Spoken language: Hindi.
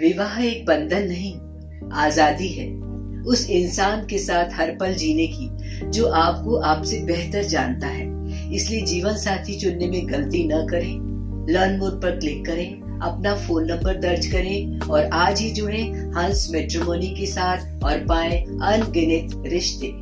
विवाह एक बंधन नहीं, आज़ादी है। उस इंसान के साथ हर पल जीने की, जो आपको आपसे बेहतर जानता है। इसलिए जीवन साथी चुनने में गलती न करें। लर्न मोड पर क्लिक करें, अपना फ़ोन नंबर दर्ज करें और आज ही जुड़े हंस मेट्रोमोनी के साथ और पाए अनगिनत रिश्ते।